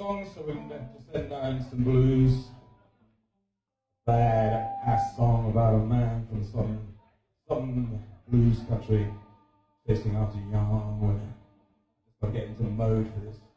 songs, so we went to down some Blues. Bad ass song about a man from some some blues country chasing after young women. I'm getting get into the mode for this.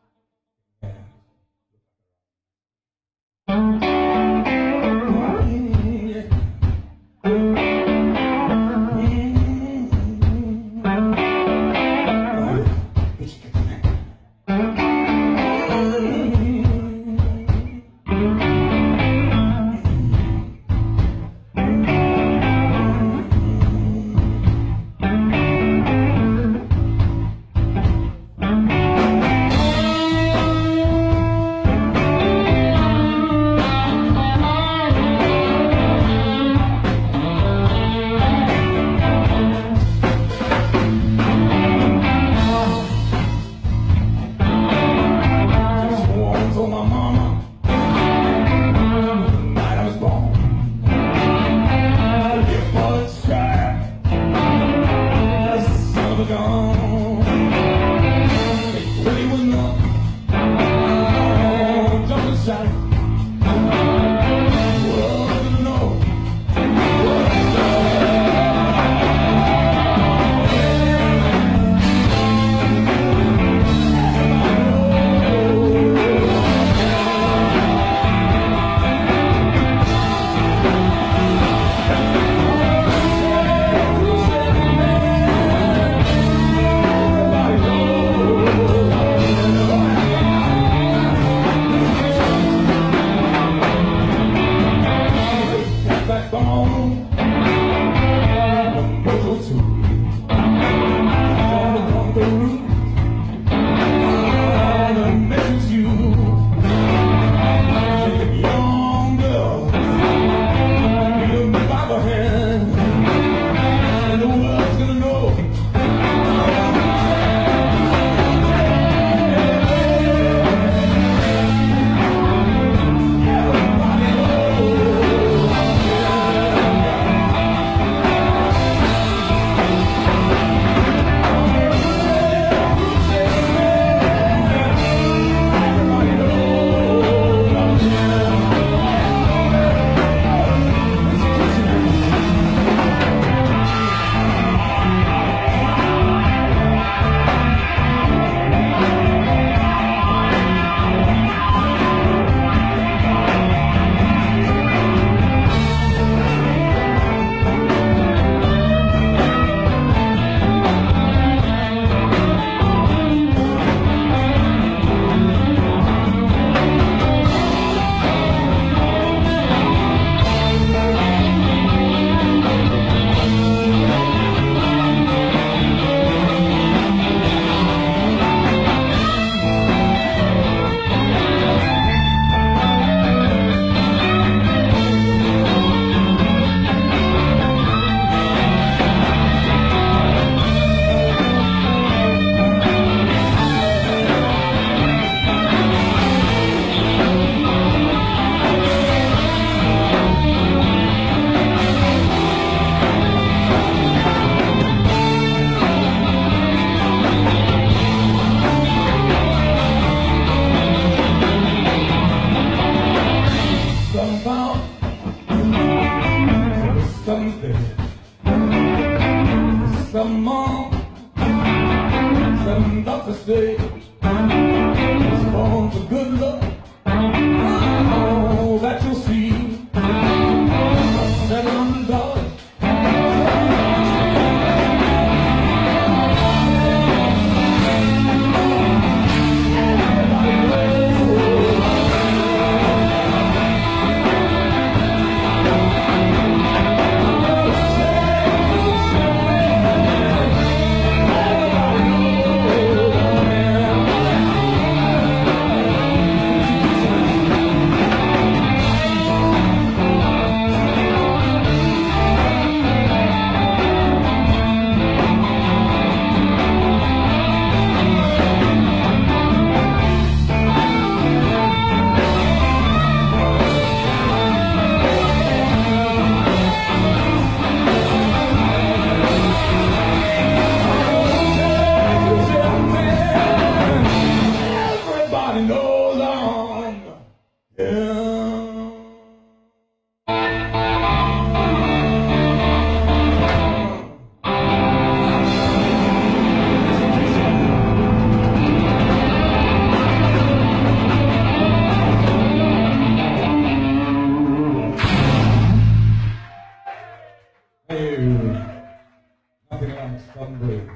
Some blues.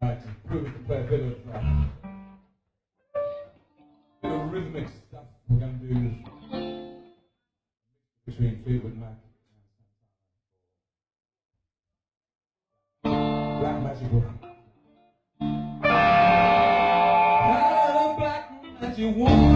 Right, to prove to play a bit of, uh, bit of rhythmic stuff. We're going to do between Fleetwood Mac and Black Magic Woman. Black Magic Woman.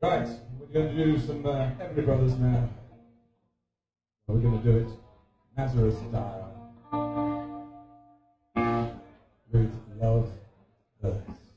Right, we're going to do some uh, Brothers now. We're going to do it Nazareth style. With love hurts.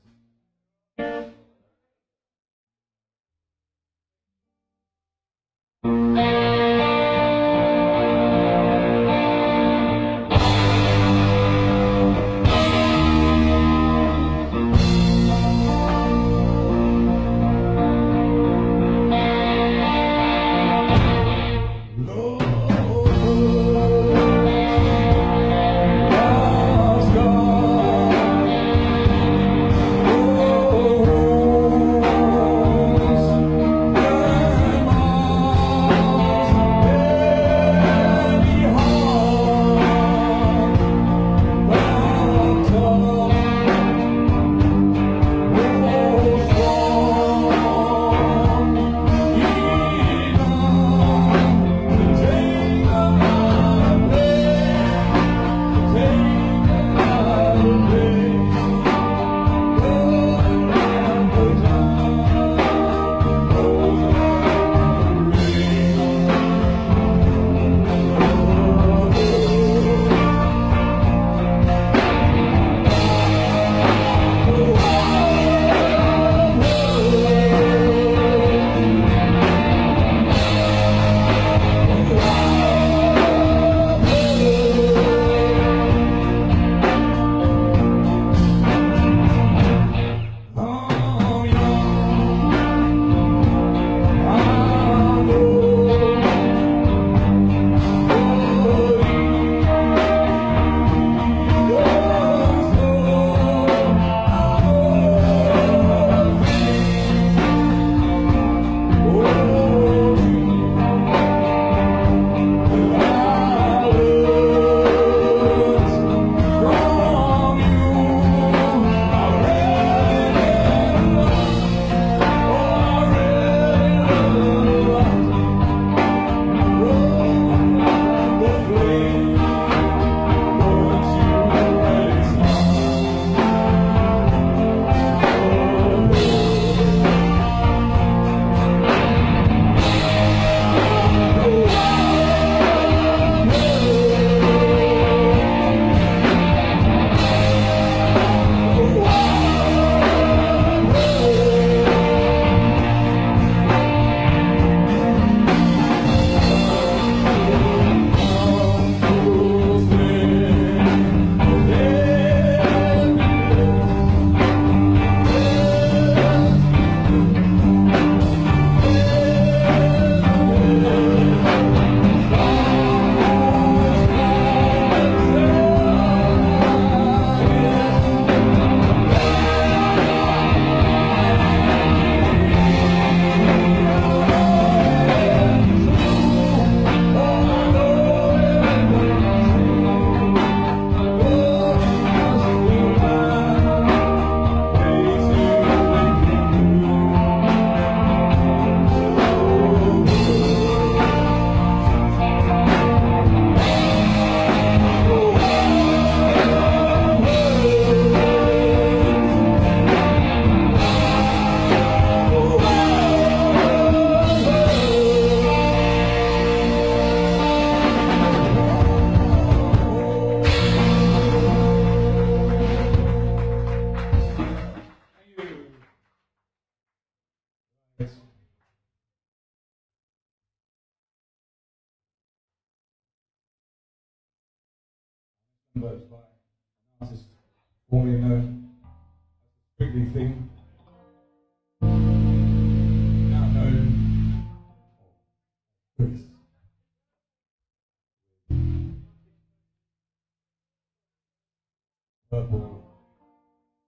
Purple,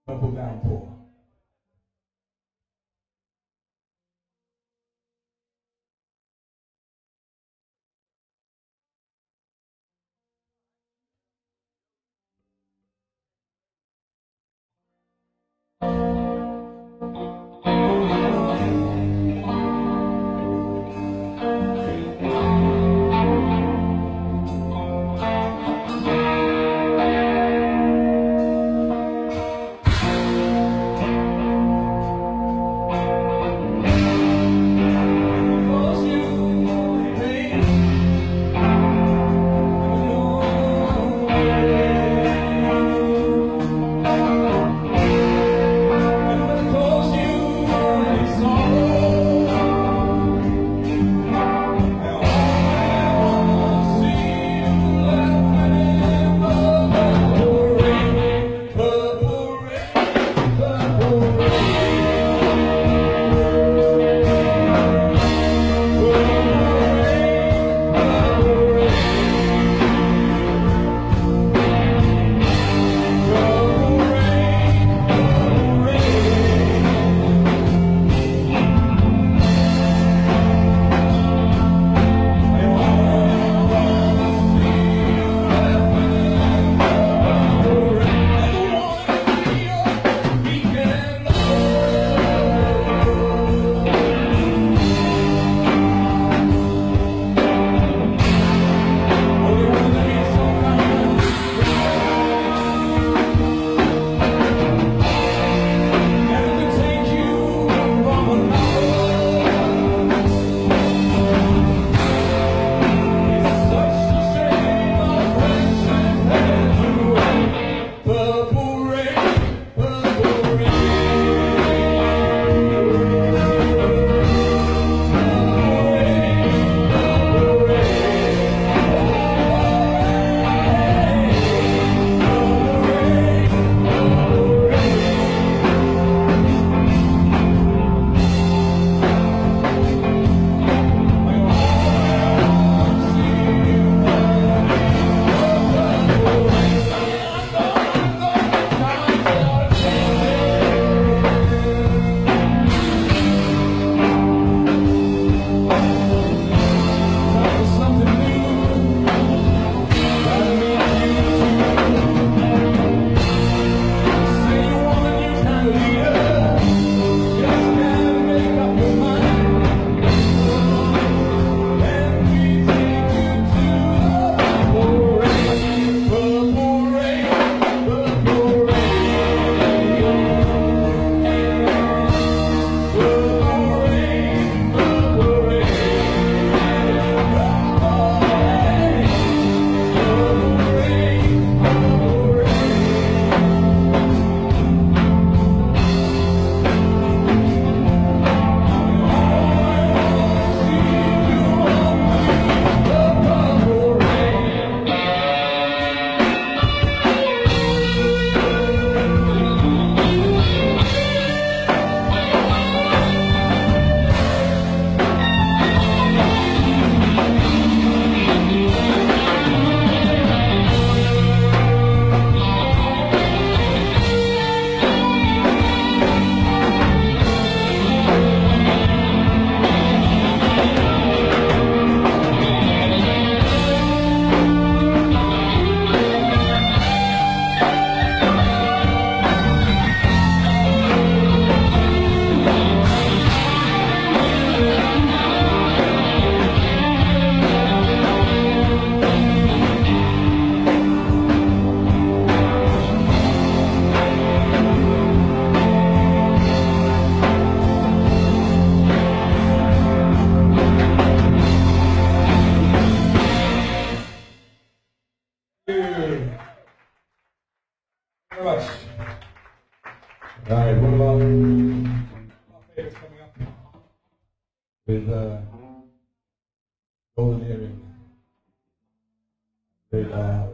purple downpour. 对的。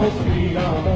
Almost, almost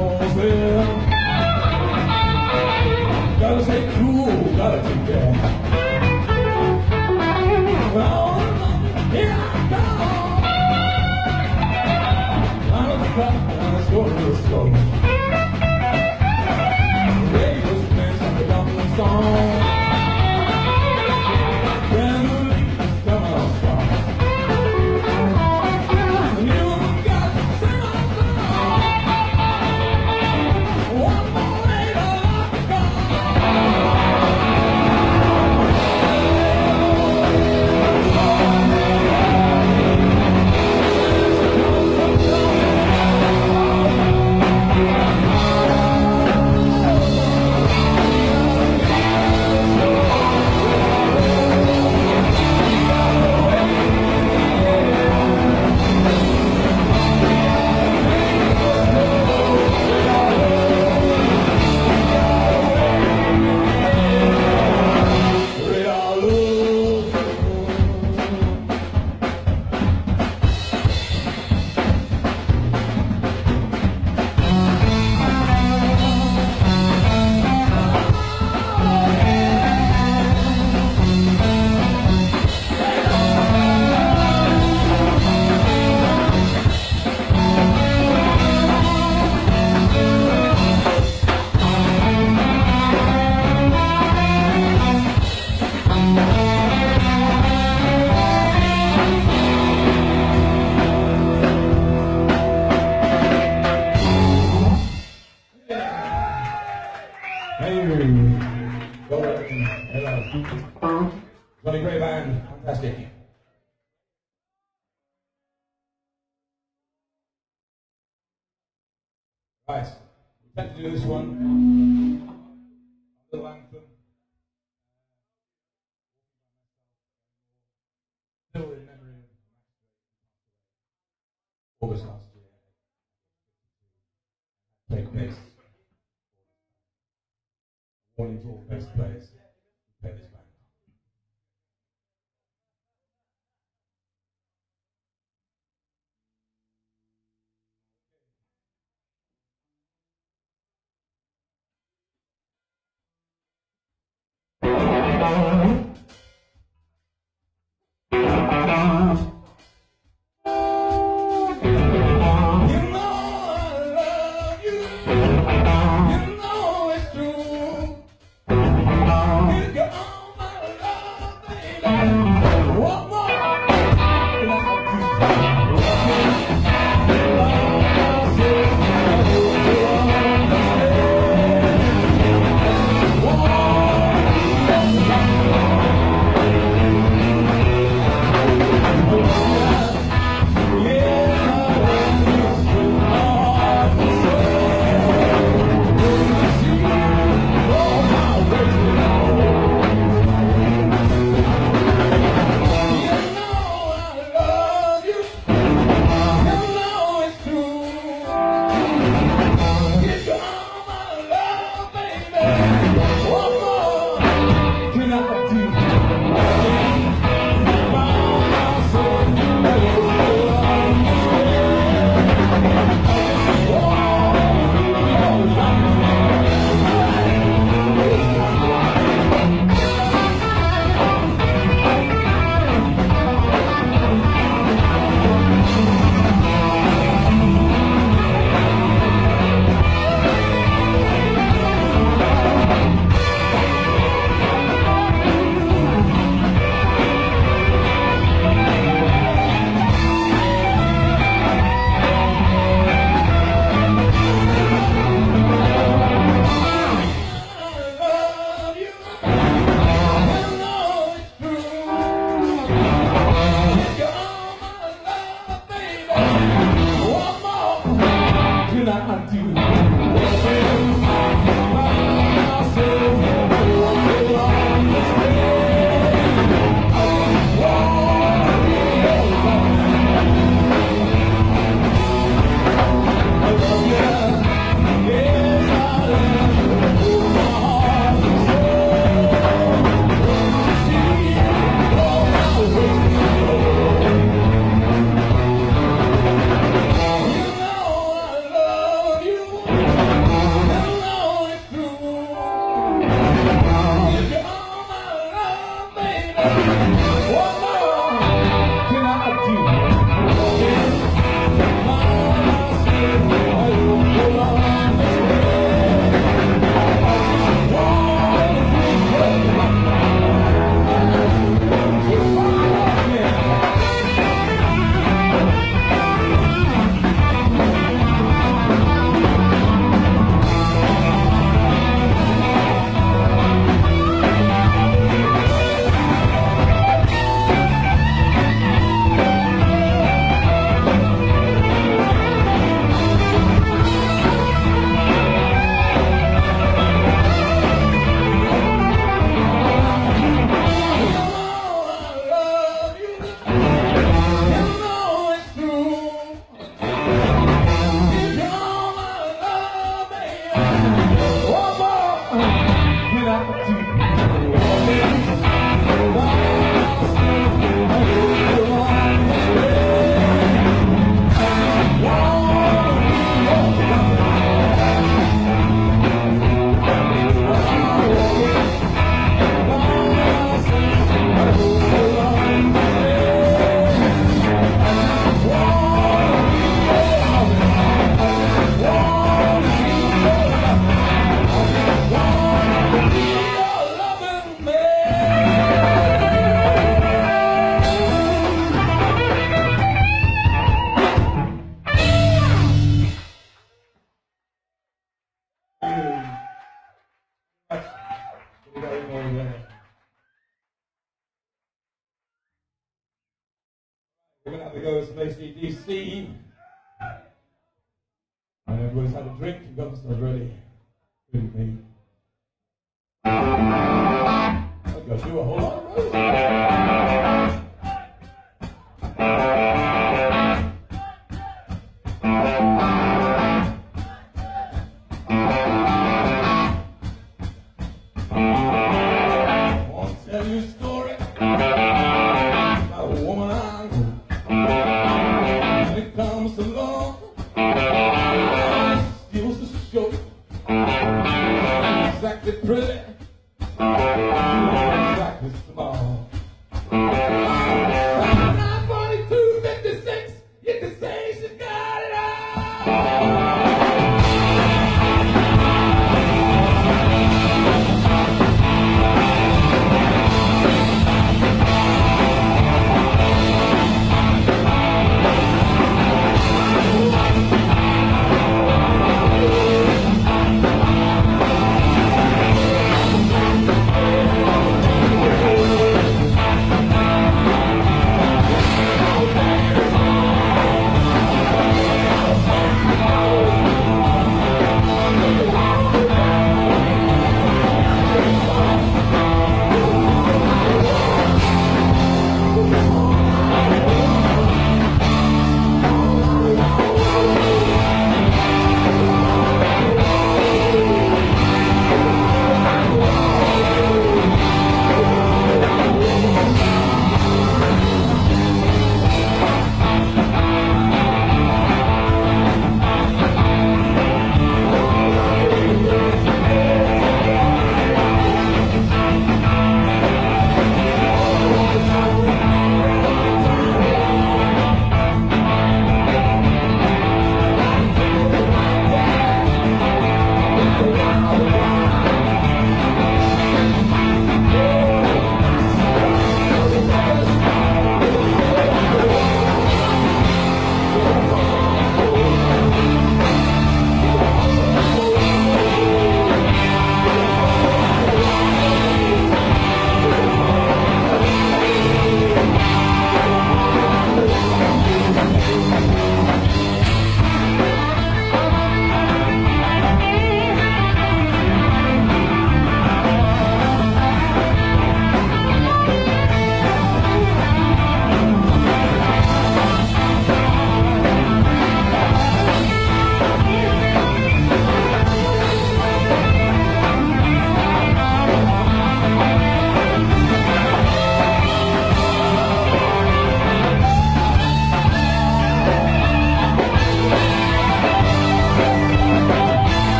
this one uh, in memory of August last year. Take place. Warning to all bass players.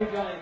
There's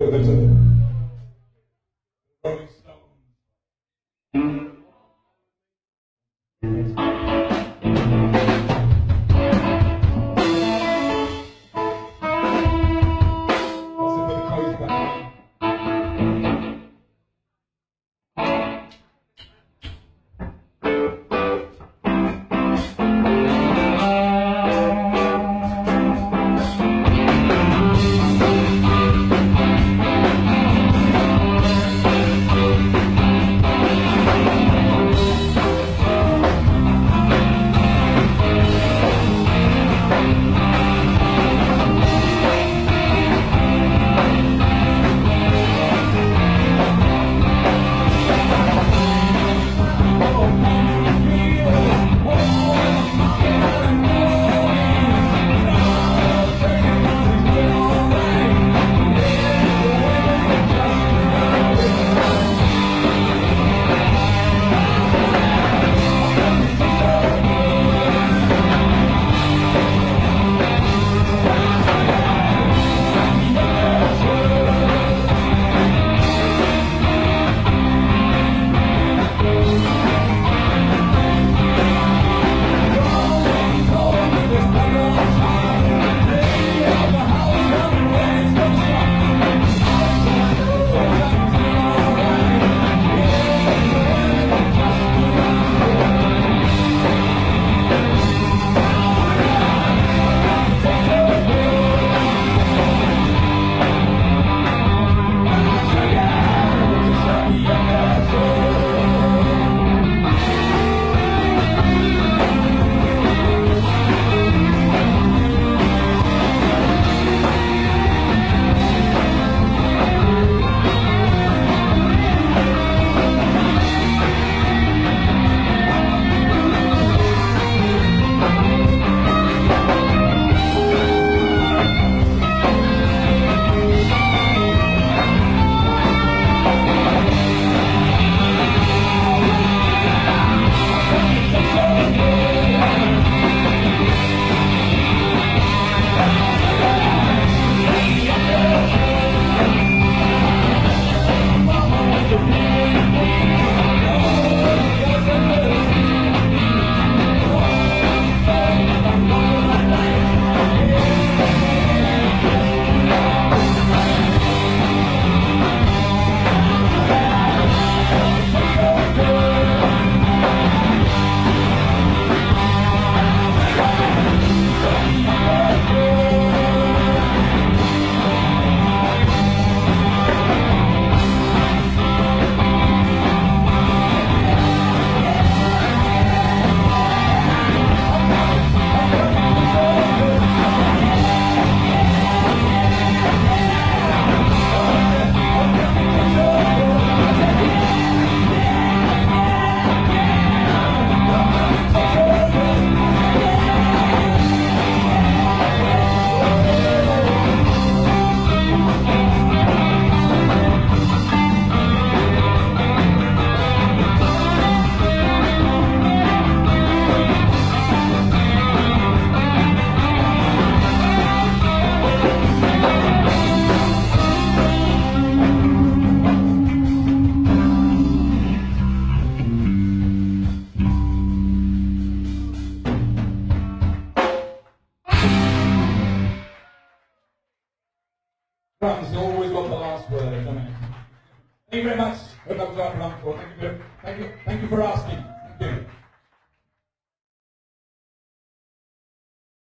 a Rolling